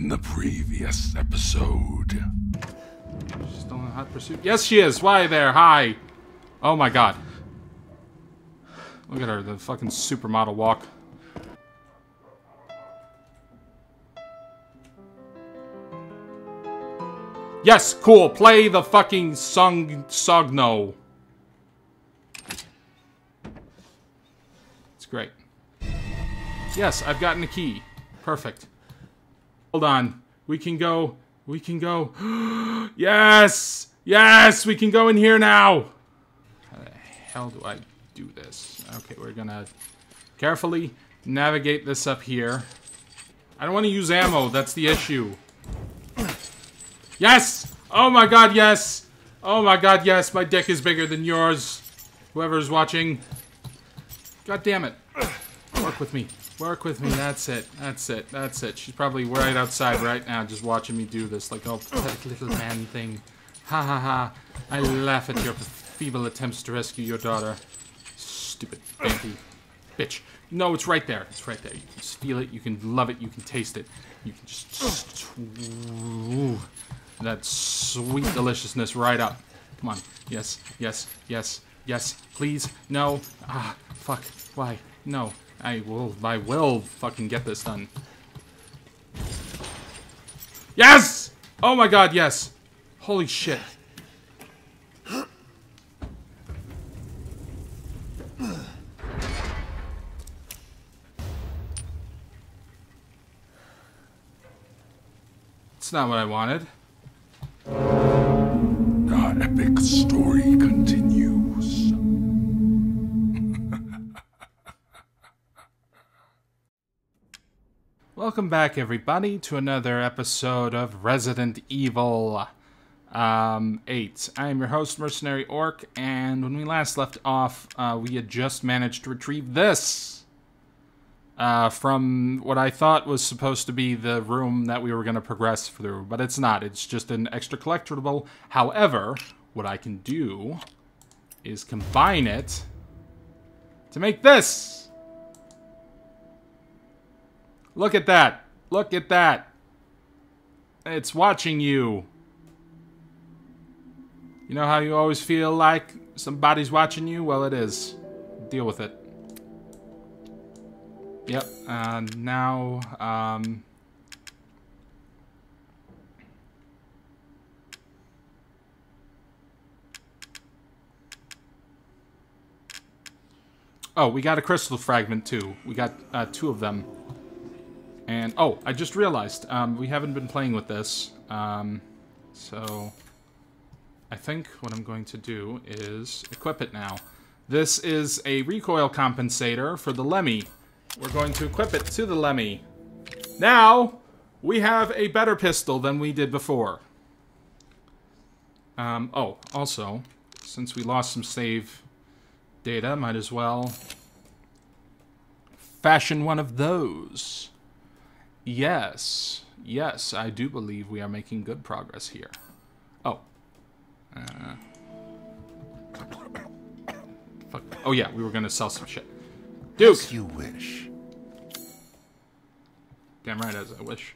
In the previous episode. She's still in hot pursuit. Yes, she is. Why there? Hi. Oh my god. Look at her, the fucking supermodel walk. Yes, cool. Play the fucking song Sogno. It's great. Yes, I've gotten a key. Perfect. Hold on. We can go. We can go. yes! Yes! We can go in here now! How the hell do I do this? Okay, we're gonna carefully navigate this up here. I don't want to use ammo. That's the issue. Yes! Oh my god, yes! Oh my god, yes! My dick is bigger than yours. Whoever's watching. God damn it. Work with me. Work with me. That's it. That's it. That's it. She's probably right outside right now just watching me do this. Like, oh, pathetic little man thing. Ha ha ha. I laugh at your feeble attempts to rescue your daughter. Stupid, baby, bitch. No, it's right there. It's right there. You can feel it. You can love it. You can taste it. You can just... Ooh, that sweet deliciousness right up. Come on. Yes, yes, yes, yes. Please. No. Ah, fuck. Why? No. I will, I will fucking get this done. Yes! Oh my god, yes! Holy shit. It's not what I wanted. Epic story. Welcome back, everybody, to another episode of Resident Evil um, 8. I am your host, Mercenary Orc, and when we last left off, uh, we had just managed to retrieve this uh, from what I thought was supposed to be the room that we were going to progress through, but it's not. It's just an extra collectible. However, what I can do is combine it to make this. Look at that. Look at that. It's watching you. You know how you always feel like somebody's watching you? Well, it is. Deal with it. Yep. And now, um... Oh, we got a crystal fragment too. We got uh, two of them. And, oh, I just realized, um, we haven't been playing with this. Um, so, I think what I'm going to do is equip it now. This is a recoil compensator for the LEMI. We're going to equip it to the LEMI. Now, we have a better pistol than we did before. Um, oh, also, since we lost some save data, might as well fashion one of those. Yes, yes, I do believe we are making good progress here. Oh. Uh, fuck. Oh yeah, we were gonna sell some shit. Duke! As you wish. Damn right, as I wish.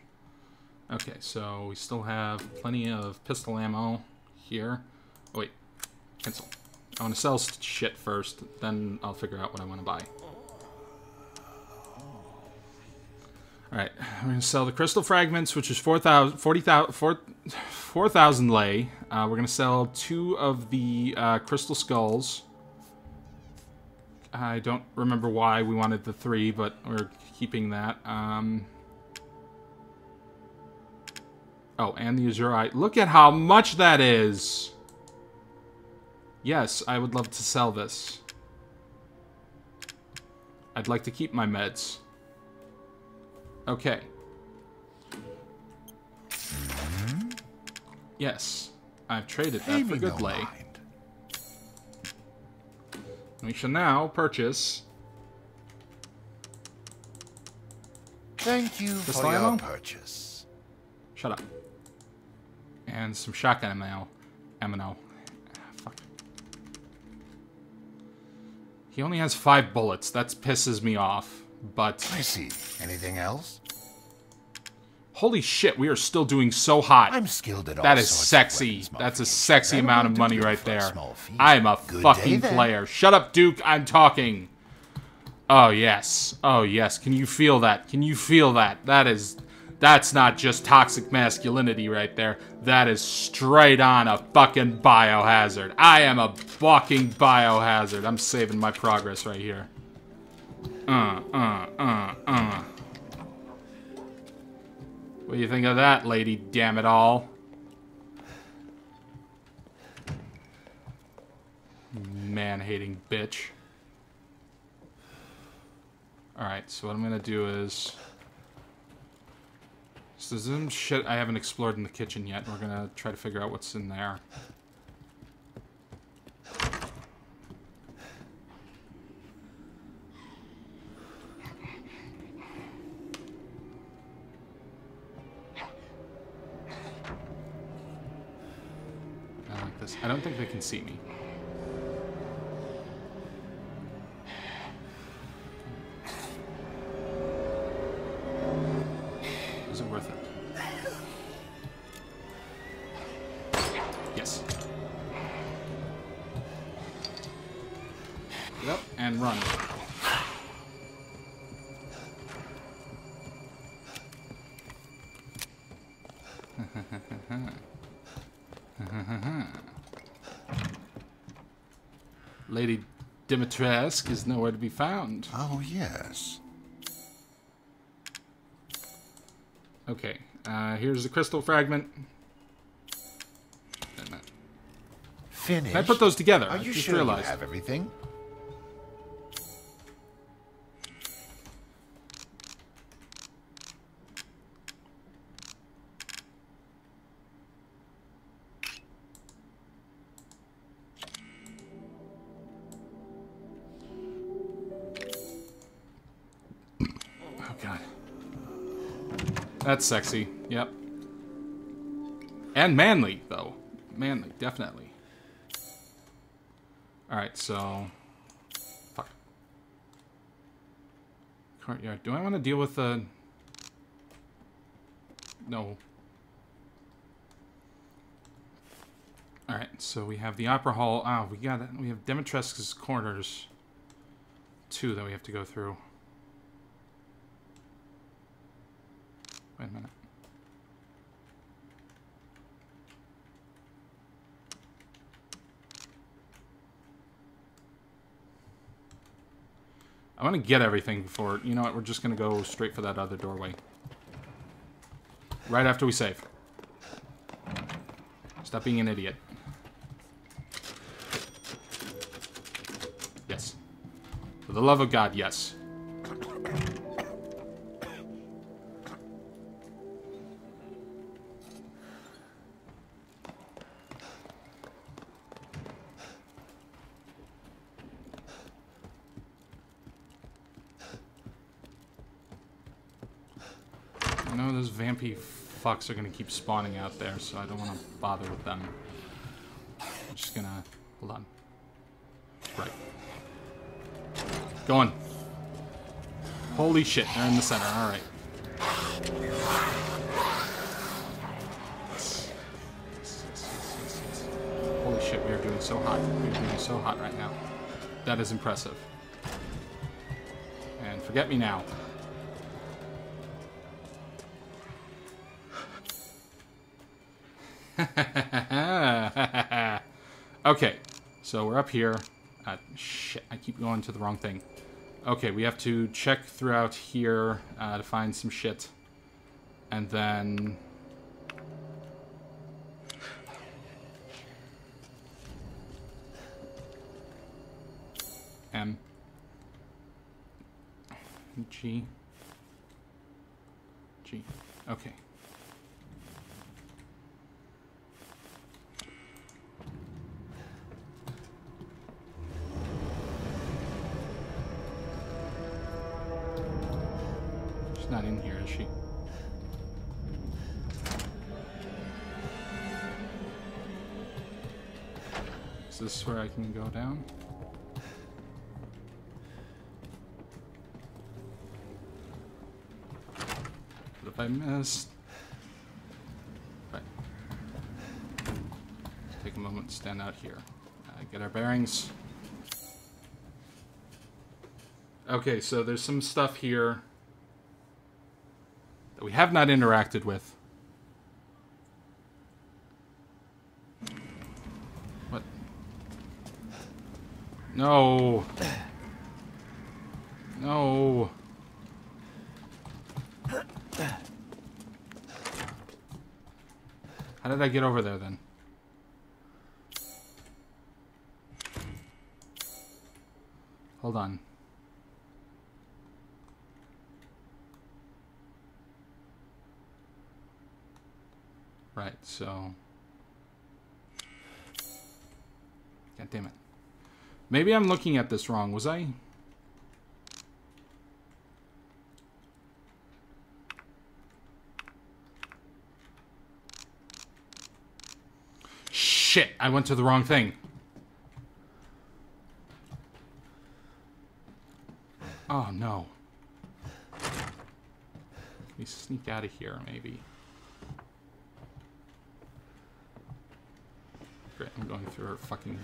Okay, so we still have plenty of pistol ammo here. Oh wait, cancel. I want to sell shit first, then I'll figure out what I want to buy. Alright, we're going to sell the crystal fragments, which is 4,000 40, 4, 4, lei. Uh, we're going to sell two of the uh, crystal skulls. I don't remember why we wanted the three, but we're keeping that. Um, oh, and the azurite. Look at how much that is! Yes, I would love to sell this. I'd like to keep my meds. Okay. Yes, I've traded that for good no lay. mind. We shall now purchase Thank you for your ammo? purchase. Shut up. And some shotgun ammo. Ammo. Ah, Fuck. He only has five bullets. That pisses me off. But I see. Anything else? Holy shit, we are still doing so hot. I'm skilled at all That is sexy. weapons, That's a sexy amount of money right there. I'm a Good fucking day, player. Shut up, Duke. I'm talking. Oh yes. Oh yes. Can you feel that? Can you feel that? That is that's not just toxic masculinity right there. That is straight on a fucking biohazard. I am a fucking biohazard. I'm saving my progress right here. Uh, uh, uh, uh. What do you think of that, lady? Damn it all. Man-hating bitch. Alright, so what I'm gonna do is... So there's some shit I haven't explored in the kitchen yet. We're gonna try to figure out what's in there. I like this. I don't think they can see me. Is it worth it? Yes. Get and run. Lady Dimitrescu is nowhere to be found. Oh, yes. Okay, uh, here's the crystal fragment. And that- Finished. Can I put those together? Are I you just sure realized. you have everything? That's sexy. Yep. And manly, though. Manly, definitely. Alright, so... Fuck. Courtyard. Do I want to deal with the... No. Alright, so we have the Opera Hall. Ah, we got it. We have Dimitrescu's quarters. Two that we have to go through. Wait a minute. I want to get everything before... You know what? We're just going to go straight for that other doorway. Right after we save. Stop being an idiot. Yes. For the love of God, yes. Fucks are gonna keep spawning out there, so I don't want to bother with them. I'm just gonna... Hold on. Right. Going. Holy shit, they're in the center, alright. Holy shit, we are doing so hot. We are doing so hot right now. That is impressive. And forget me now. okay, so we're up here. Uh, shit, I keep going to the wrong thing. Okay, we have to check throughout here uh, to find some shit. And then... M. G. G. Okay. this where I can go down? What if I miss? Right. Take a moment, stand out here. Uh, get our bearings. Okay, so there's some stuff here that we have not interacted with. No. No. How did I get over there then? Hold on. Right, so... God damn it. Maybe I'm looking at this wrong. Was I? Shit, I went to the wrong thing. Oh, no. Let me sneak out of here, maybe. Great, I'm going through her fucking...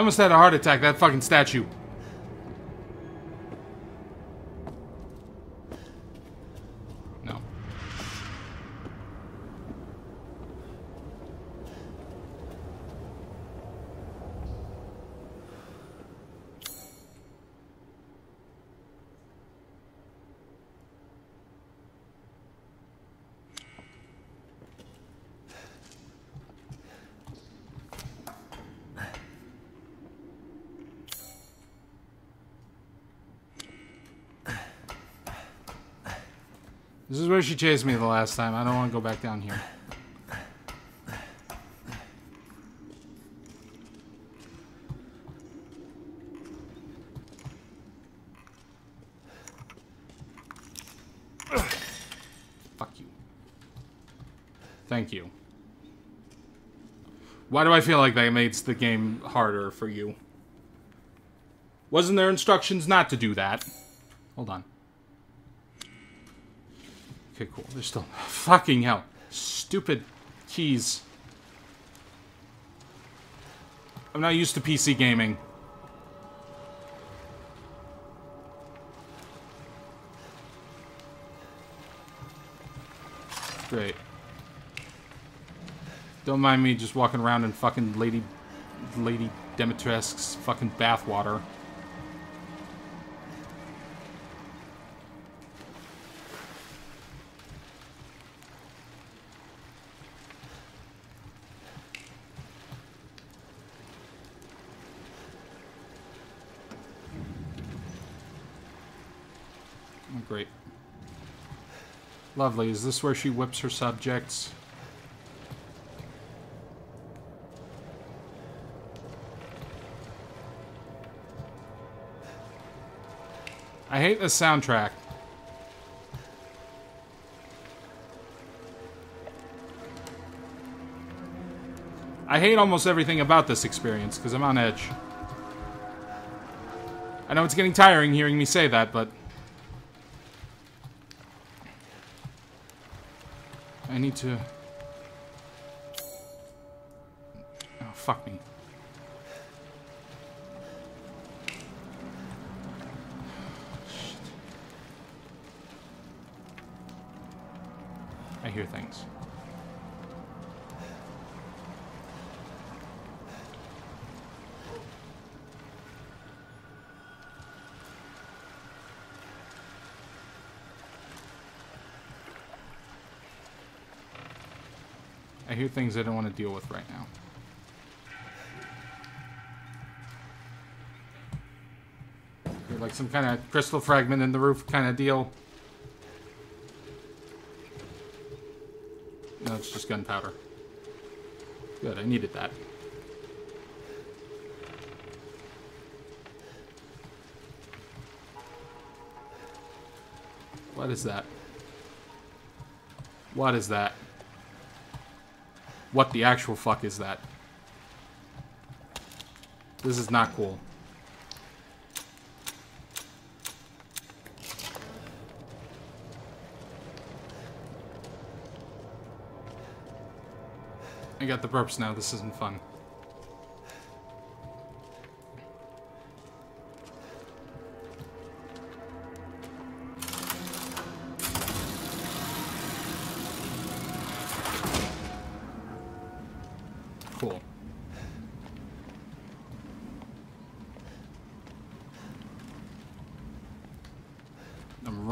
I almost had a heart attack, that fucking statue. No. This is where she chased me the last time. I don't want to go back down here. Fuck you. Thank you. Why do I feel like that makes the game harder for you? Wasn't there instructions not to do that? Hold on. Okay, cool. There's still fucking hell. Stupid keys. I'm not used to PC gaming. Great. Don't mind me just walking around in fucking Lady Lady Dimitrescu's fucking bathwater. Oh, great. Lovely. Is this where she whips her subjects? I hate the soundtrack. I hate almost everything about this experience because I'm on edge. I know it's getting tiring hearing me say that, but I need to. Oh, fuck me. I hear things. Hear things I don't want to deal with right now. Like some kind of crystal fragment in the roof kind of deal. No, it's just gunpowder. Good, I needed that. What is that? What is that? What the actual fuck is that? This is not cool. I got the burps now. This isn't fun.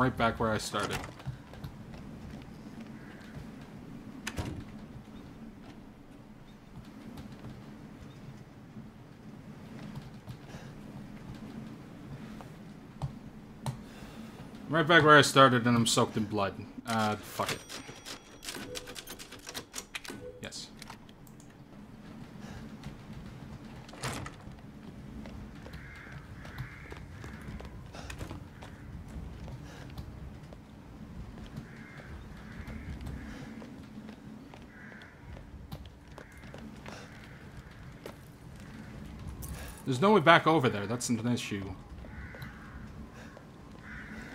Right back where I started. Right back where I started and I'm soaked in blood. Uh, fuck it. Yes. There's no way back over there. That's an issue.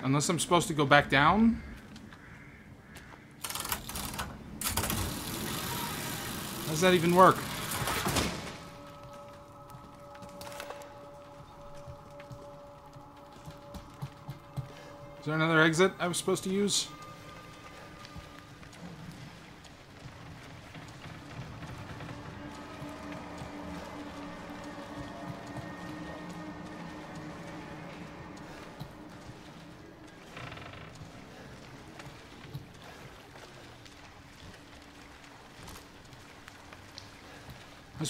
Unless I'm supposed to go back down? How does that even work? Is there another exit I was supposed to use?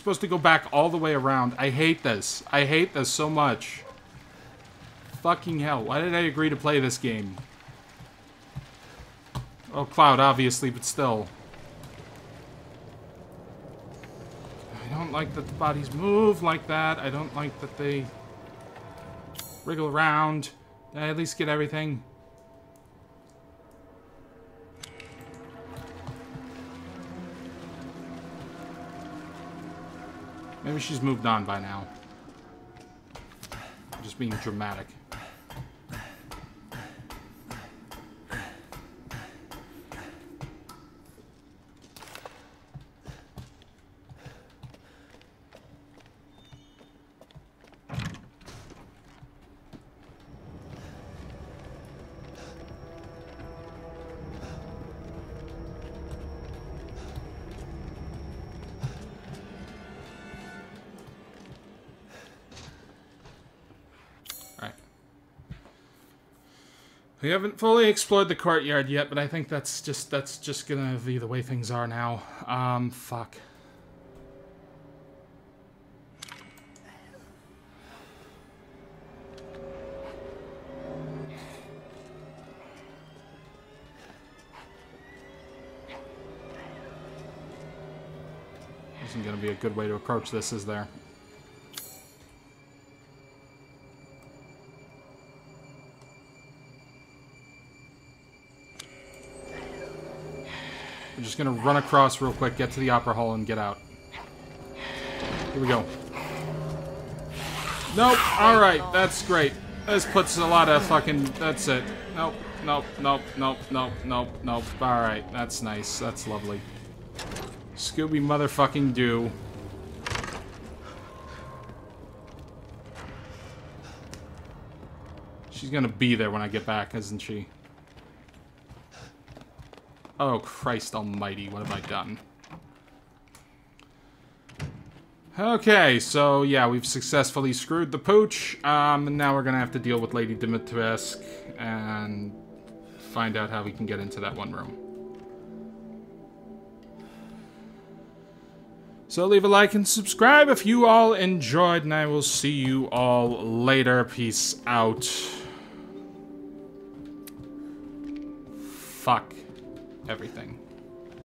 Supposed to go back all the way around. I hate this. I hate this so much. Fucking hell. Why did I agree to play this game? Oh, Cloud, obviously, but still. I don't like that the bodies move like that. I don't like that they wriggle around. Did I at least get everything? Maybe she's moved on by now. I'm just being dramatic. We haven't fully explored the courtyard yet, but I think that's just that's just gonna be the way things are now. Um, fuck. Isn't gonna be a good way to approach this, is there? We're just gonna run across real quick, get to the opera hall, and get out. Here we go. Nope. All right, that's great. This puts a lot of fucking. That's it. Nope. Nope. Nope. Nope. Nope. Nope. Nope. All right, that's nice. That's lovely. Scooby motherfucking do. She's gonna be there when I get back, isn't she? Oh, Christ almighty, what have I done? Okay, so yeah, we've successfully screwed the pooch, um, and now we're gonna have to deal with Lady Dimitrescu and find out how we can get into that one room. So leave a like and subscribe if you all enjoyed, and I will see you all later. Peace out. Fuck everything.